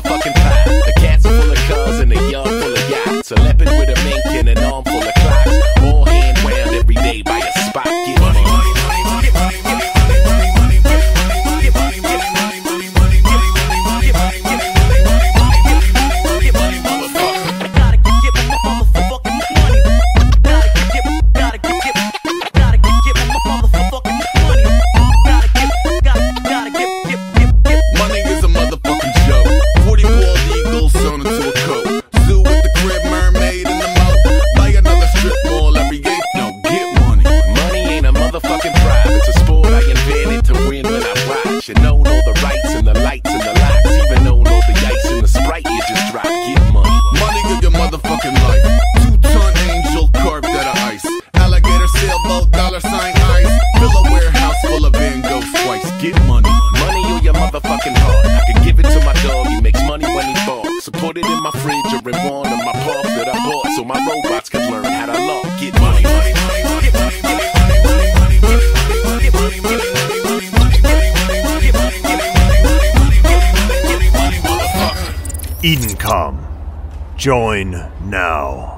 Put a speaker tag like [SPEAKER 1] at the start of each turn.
[SPEAKER 1] motherfucking
[SPEAKER 2] pot. A castle full of cars and a yard full of yachts. A leopard with a mink and an arm full of
[SPEAKER 3] motherfucking
[SPEAKER 1] life. Two ton angel carved out of ice. Alligator sailboat, dollar sign eyes. Fill a warehouse full of Van twice. Get money.
[SPEAKER 2] Money your motherfucking heart. I can give it to my dog. He makes money when he it in my fridge in my that I bought. So my robots can learn how to lock. Get money.
[SPEAKER 4] Edencom. Join now.